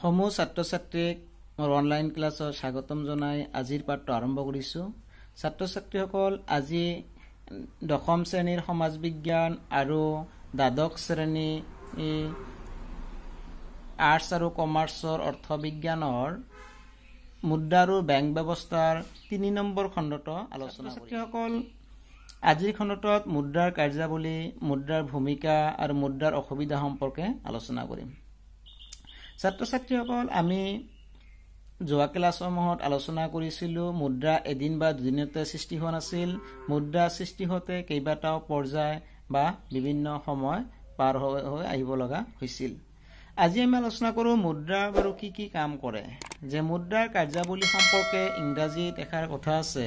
সমূহ ছাত্ৰ ছাত্ৰীক মোৰ অনলাইন ক্লাছত স্বাগতম জনাই আজিৰ পাঠটো আৰম্ভ কৰিছোঁ। ছাত্ৰ ছাত্ৰীসকল আজি দশম শ্ৰেণীৰ সমাজ বিজ্ঞান আৰু দ্বাদশ শ্ৰেণী আৰ্টছ আৰু কমাৰ্চৰ অৰ্থবিজ্ঞানৰ মুদ্ৰা আৰু বেংক ব্যৱস্থাৰ তিনি নম্বৰ খণ্ডটো আলোচনা ছাত্ৰীসকল আজিৰ খণ্ডটোত মুদ্ৰাৰ কাৰ্যাৱলী মুদ্ৰাৰ ভূমিকা আৰু মুদ্ৰাৰ অসুবিধা সম্পৰ্কে আলোচনা কৰিম। ছাত্ৰ ছাত্ৰীসকল আমি যোৱা ক্লাছসমূহত আলোচনা কৰিছিলোঁ মুদ্ৰা এদিন বা দুদিনতে সৃষ্টি হোৱা নাছিল। মুদ্ৰা সৃষ্টি হওঁতে কেইবাটাও পৰ্যায় বা বিভিন্ন সময় পাৰ হৈ আহিব লগা হৈছিল। আজি আমি আলোচনা কৰোঁ মুদ্ৰা বাৰু কি কি কাম কৰে। যে মুদ্ৰাৰ কাৰ্যাৱলী সম্পৰ্কে ইংৰাজীত এষাৰ কথা আছে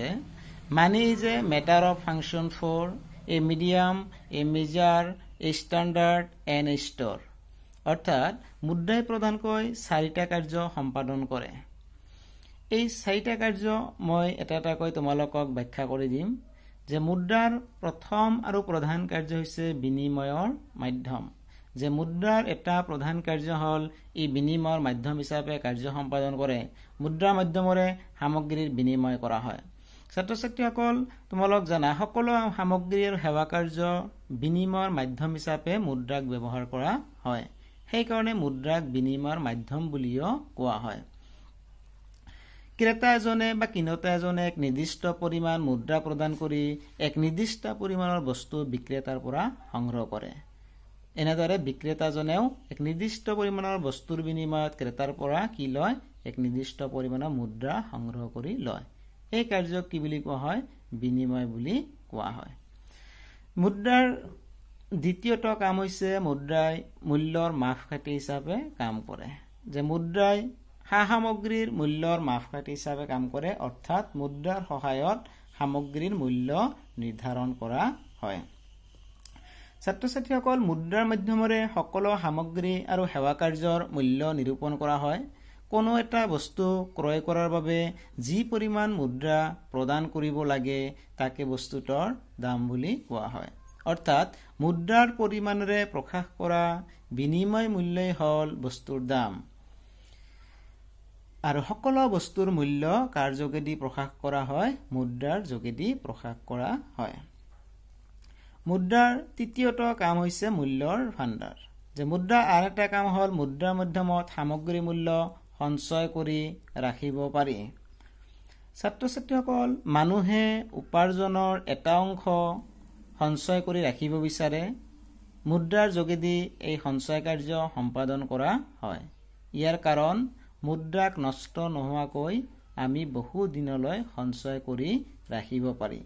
money is a matter of function for a medium a measure a standard and a store অৰ্থাৎ মুদ্ৰাই প্ৰধানকৈ চাৰিটা কাৰ্য সম্পাদন কৰে। এই চাৰিটা কাৰ্য মই এটা এটাকৈ তোমালোকক ব্যাখ্যা কৰি দিম যে মুদ্ৰাৰ প্ৰথম আৰু প্ৰধান কাৰ্য হৈছে বিনিময়ৰ মাধ্যম। যে মুদ্ৰাৰ এটা প্ৰধান কাৰ্য হ'ল ই বিনিময়ৰ মাধ্যম হিচাপে কাৰ্য সম্পাদন কৰে। মুদ্ৰাৰ মাধ্যমেৰে সামগ্ৰীৰ বিনিময় কৰা হয়। ছাত্ৰ ছাত্ৰীসকল তোমালোক জানা সকলো সামগ্ৰী আৰু সেৱা কাৰ্য বিনিময়ৰ মাধ্যম হিচাপে মুদ্ৰাক ব্যৱহাৰ কৰা হয়। সেইকাৰণে মুদ্ৰাক বিনিময়ৰ মাধ্যম বুলিও কোৱা হয়। ক্ৰেতা এজনে বা কিনোতা এজনে এক নিৰ্দিষ্ট পৰিমাণ মুদ্ৰা প্ৰদান কৰি এক নিৰ্দিষ্ট পৰিমাণৰ বস্তু বিক্ৰেতাৰ পৰা সংগ্ৰহ কৰে। এনেদৰে বিক্ৰেতাজনেও এক নিৰ্দিষ্ট পৰিমাণৰ বস্তুৰ বিনিময়ত ক্ৰেতাৰ পৰা কি লয়? এক নিৰ্দিষ্ট পৰিমাণৰ মুদ্ৰা সংগ্ৰহ কৰি লয়। এই কাৰ্যক কি বুলি কোৱা হয়? বিনিময় বুলি কোৱা হয়। মুদ্ৰাৰ দ্বিতীয়টো কাম হৈছে মুদ্ৰাই মূল্যৰ মাপকাঠি হিচাপে কাম কৰে। যে মুদ্ৰাই সা সামগ্ৰীৰ মূল্যৰ মাপকাঠি হিচাপে কাম কৰে অৰ্থাৎ মুদ্ৰাৰ সহায়ত সামগ্ৰীৰ মূল্য নিৰ্ধাৰণ কৰা হয়। ছাত্ৰ ছাত্ৰীসকল মুদ্ৰাৰ মাধ্যমেৰে সকলো সামগ্ৰী আৰু সেৱা কাৰ্যৰ মূল্য নিৰূপণ কৰা হয়। কোনো এটা বস্তু ক্ৰয় কৰাৰ বাবে যি পৰিমাণ মুদ্ৰা প্ৰদান কৰিব লাগে তাকে বস্তুটোৰ দাম বুলি কোৱা হয়। অৰ্থাৎ মুদ্ৰাৰ পৰিমাণেৰে প্ৰকাশ কৰা বিনিময় মূল্যই হ'ল বস্তুৰ দাম। আৰু সকলো বস্তুৰ মূল্য কাৰ যোগেদি প্ৰকাশ কৰা হয় মুদ্ৰাৰ যোগেদি প্ৰকাশ কৰা হয়। মুদ্ৰাৰ তৃতীয়টো কাম হৈছে মূল্যৰ ভাণ্ডাৰ। যে মুদ্ৰাৰ আন এটা কাম হ'ল মুদ্ৰাৰ মাধ্যমত সামগ্ৰী মূল্য সঞ্চয় কৰি ৰাখিব পাৰি। ছাত্ৰ ছাত্ৰীসকল মানুহে উপাৰ্জনৰ এটা অংশ সঞ্চয় কৰি ৰাখিব বিচাৰে মুদ্ৰাৰ যোগেদি এই সঞ্চয় কাৰ্য সম্পাদন কৰা হয়। ইয়াৰ কাৰণ মুদ্ৰাক নষ্ট নোহোৱাকৈ আমি বহু দিনলৈ সঞ্চয় কৰি ৰাখিব পাৰি।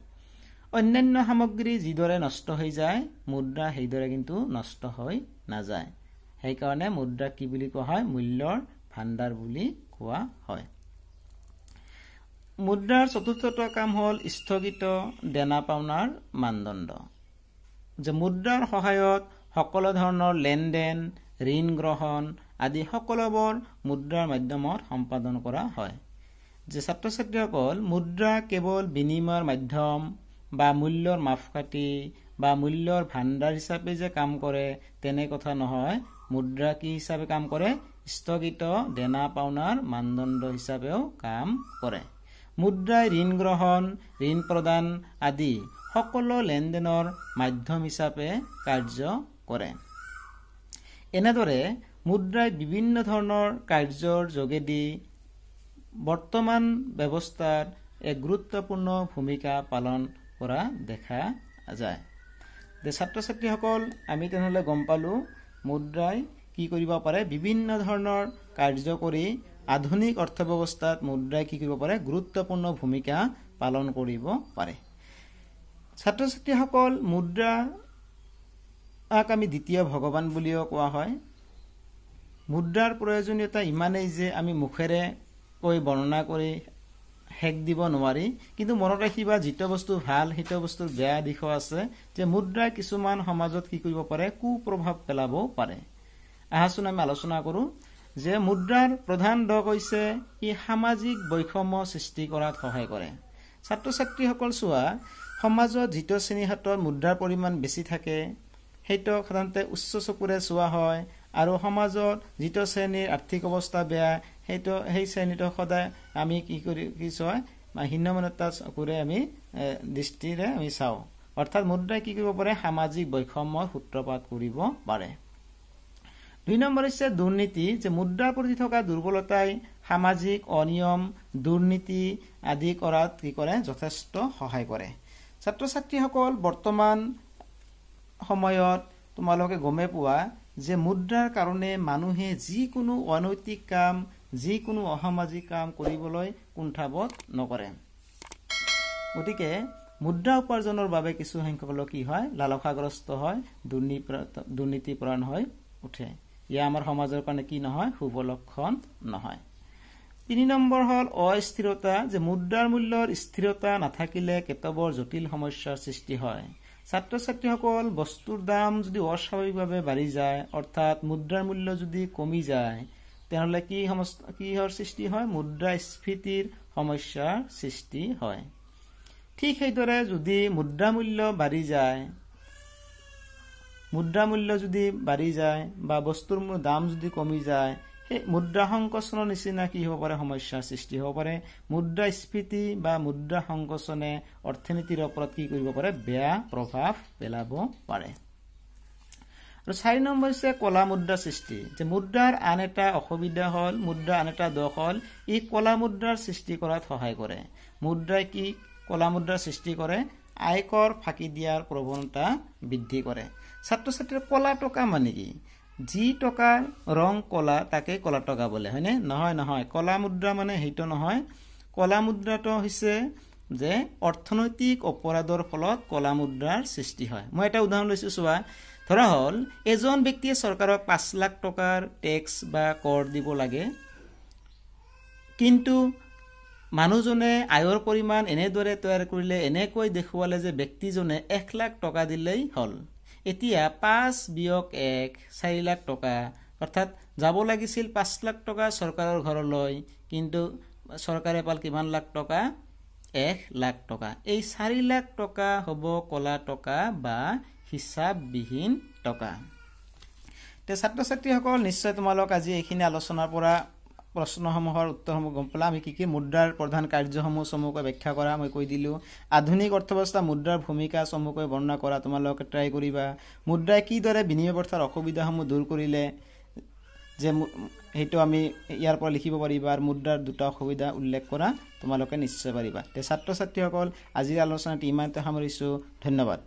অন্যান্য সামগ্ৰী যিদৰে নষ্ট হৈ যায় মুদ্ৰা সেইদৰে কিন্তু নষ্ট হৈ নাযায়। সেইকাৰণে মুদ্ৰাক কি বুলি কোৱা হয়? মূল্যৰ ভাণ্ডাৰ বুলি কোৱা হয়। মুদ্ৰাৰ চতুৰ্থটো কাম হ'ল স্থগিত দেনা পাওনাৰ মানদণ্ড। যে মুদ্ৰাৰ সহায়ত সকলো ধৰণৰ লেনদেন ঋণ গ্ৰহণ আদি সকলোবোৰ মুদ্ৰাৰ মাধ্যমত সম্পাদন কৰা হয়। যে ছাত্ৰ ছাত্ৰীসকল মুদ্ৰা কেৱল বিনিময়ৰ মাধ্যম বা মূল্যৰ মাপকাঠি বা মূল্যৰ ভাণ্ডাৰ হিচাপে যে কাম কৰে তেনে কথা নহয়। মুদ্ৰা কি হিচাপে কাম কৰে? স্থগিত দেনা পাওনাৰ মানদণ্ড হিচাপেও কাম কৰে। মুদ্ৰাই ঋণ গ্ৰহণ ঋণ প্ৰদান আদি সকলো লেনদেনৰ মাধ্যম হিচাপে কাৰ্য কৰে। এনেদৰে মুদ্ৰাই বিভিন্ন ধৰণৰ কাৰ্যৰ যোগেদি বৰ্তমান ব্যৱস্থাত এক গুৰুত্বপূৰ্ণ ভূমিকা পালন কৰা দেখা যায়। ছাত্ৰ ছাত্ৰীসকল আমি তেনেহ'লে গম পালোঁ মুদ্ৰাই কি কৰিব পাৰে বিভিন্ন ধৰণৰ কাৰ্য কৰি আধুনিক অৰ্থব্যৱস্থাত মুদ্ৰাই কি কৰিব পাৰে? গুৰুত্বপূৰ্ণ ভূমিকা পালন কৰিব পাৰে। ছাত্ৰ ছাত্ৰীসকল মুদ্ৰাক আমি দ্বিতীয় ভগৱান বুলিও কোৱা হয়। মুদ্ৰাৰ প্ৰয়োজনীয়তা ইমানেই যে আমি মুখেৰে কৈ বৰ্ণনা কৰি শেষ দিব নোৱাৰি। কিন্তু মনত ৰাখিবা যিটো বস্তু ভাল সেইটো বস্তুৰ বেয়া দিশো আছে যে মুদ্ৰাই কিছুমান সমাজত কি কৰিব পাৰে? কুপ্ৰভাৱ পেলাবও পাৰে। আহাচোন আমি আলোচনা কৰো। যে মুদ্ৰাৰ প্ৰধান দক হৈছে ই সামাজিক বৈষম্য সৃষ্টি কৰাত সহায় কৰে। ছাত্ৰ ছাত্ৰীসকল চোৱা সমাজত যিটো শ্ৰেণীৰ হাতত মুদ্ৰাৰ পৰিমাণ বেছি থাকে। সেইটো সাধাৰণতে উচ্চ চকুৰে চোৱা হয় আৰু সমাজত যিটো শ্ৰেণীৰ আৰ্থিক অৱস্থা বেয়া সেইটো সেই শ্ৰেণীটো সদায় আমি কি কৰি কি চয় হীনমনতা চকুৰে আমি দৃষ্টিৰে আমি চাওঁ। অৰ্থাৎ মুদ্ৰাই কি কৰিব পাৰে? সামাজিক বৈষম্যৰ সূত্ৰপাত কৰিব পাৰে। দুই নম্বৰ হৈছে দুৰ্নীতি যে মুদ্ৰাৰ প্ৰতি থকা দুৰ্বলতাই সামাজিক অনিয়ম দুৰ্নীতি আদি কৰাত কি কৰে? যথেষ্ট সহায় কৰে। ছাত্ৰ ছাত্ৰীসকল বৰ্তমান সময়ত তোমালোকে গমে পোৱা যে মুদ্ৰাৰ কাৰণে মানুহে যিকোনো অনৈতিক কাম যিকোনো অসামাজিক কাম কৰিবলৈ কুণ্ঠাবোধ নকৰে। গতিকে মুদ্ৰা উপাৰ্জনৰ বাবে কিছু সংখ্যক লোক কি হয়? লালসাগ্ৰস্ত হয় দুৰ্নীতিপৰায়ণ হৈ উঠে। ইয়া আমাৰ সমাজৰ কাৰণে কি নহয় শুভ লক্ষণ নহয়। তিনি নম্বৰ হ'ল অস্থিৰতা যে মুদ্ৰাৰ মূল্যৰ স্থিৰতা নাথাকিলে কেতবৰ জটিল সমস্যাৰ সৃষ্টি হয়। ছাত্ৰ ছাত্ৰীসকল বস্তুৰ দাম যদি অস্বাভাৱিকভাৱে বাঢ়ি যায় অৰ্থাৎ মুদ্ৰাৰ মূল্য যদি কমি যায় তেনেহ'লে কি কিহৰ সৃষ্টি হয়? মুদ্ৰাস্ফীতিৰ সমস্যাৰ সৃষ্টি হয়। ঠিক সেইদৰে যদি মুদ্ৰা মূল্য বাঢ়ি যায় মুদ্ৰা মূল্য যদি বাঢ়ি যায় বা বস্তুৰ দাম যদি কমি যায় সেই মুদ্ৰা সংকোচনৰ নিচিনা কি হ'ব পাৰে? সমস্যাৰ সৃষ্টি হ'ব পাৰে। মুদ্ৰাস্ফীতি বা মুদ্ৰা সংকোচনে অৰ্থনীতিৰ ওপৰত কি কৰিব পাৰে? বেয়া প্ৰভাৱ পেলাব পাৰে। আৰু চাৰি নম্বৰ হৈছে কলা মুদ্ৰা সৃষ্টি। যে মুদ্ৰাৰ আন এটা অসুবিধা হ'ল মুদ্ৰাৰ আন এটা দোষ হ'ল ই কলা মুদ্ৰাৰ সৃষ্টি কৰাত সহায় কৰে। মুদ্ৰাই কি কলা মুদ্ৰাৰ সৃষ্টি কৰে? আয়কৰ ফাঁকি দিয়াৰ প্ৰৱণতা বৃদ্ধি কৰে। ছাত্ৰ ছাত্ৰীৰ কলা টকা মানে কি? যি টকাৰ ৰং কলা তাকে কলা টকা বোলে হয়নে? নহয় নহয়। কলা মুদ্ৰা মানে সেইটো নহয়। কলা মুদ্ৰাটো হৈছে যে অৰ্থনৈতিক অপৰাধৰ ফলত কলা মুদ্ৰাৰ সৃষ্টি হয়। মই এটা উদাহৰণ লৈছো চোৱা। ধৰা হ'ল এজন ব্যক্তিয়ে চৰকাৰক পাঁচ লাখ টকাৰ টেক্স বা কৰ দিব লাগে কিন্তু মানুহজনে আয়ৰ পৰিমাণ এনেদৰে তৈয়াৰ কৰিলে এনেকৈ দেখুৱালে যে ব্যক্তিজনে এক লাখ টকা দিলেই হ'ল। এতিয়া পাঁচ বিয়ক এক চাৰি লাখ টকা। অৰ্থাৎ যাব লাগিছিল পাঁচ লাখ টকা চৰকাৰৰ ঘৰলৈ কিন্তু চৰকাৰে পাল কিমান লাখ টকা? এক লাখ টকা। এই চাৰি লাখ টকা হ'ব কলা টকা বা হিচাপবিহীন টকা। ছাত্ৰ ছাত্ৰীসকল নিশ্চয় তোমালোক আজি এইখিনি আলোচনাৰ পৰা প্ৰশ্নসমূহৰ উত্তৰসমূহ গম পালা। আমি কি কি মুদ্ৰাৰ প্ৰধান কাৰ্যসমূহ চমুকৈ ব্যাখ্যা কৰা মই কৈ দিলোঁ। আধুনিক অৰ্থব্যৱস্থা মুদ্ৰাৰ ভূমিকা চমুকৈ বৰ্ণনা কৰা তোমালোকে ট্ৰাই কৰিবা। মুদ্ৰাই কিদৰে বিনিময় ব্যৱস্থাৰ অসুবিধাসমূহ দূৰ কৰিলে যে সেইটো আমি ইয়াৰ পৰা লিখিব পাৰিবা আৰু মুদ্ৰাৰ দুটা অসুবিধা উল্লেখ কৰা তোমালোকে নিশ্চয় পাৰিবা। তে ছাত্ৰ ছাত্ৰীসকল আজিৰ আলোচনাটি ইমানতে সামৰিছোঁ। ধন্যবাদ।